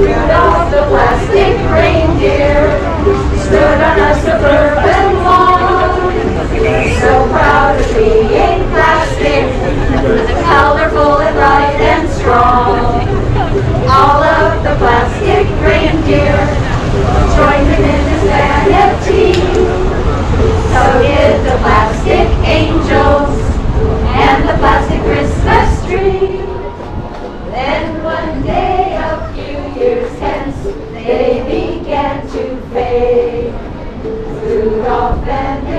Rudolph the plastic reindeer stood on a suburban lawn. So proud of being plastic, colorful Then one day, a few years hence, they began to fade. Through Rudolph and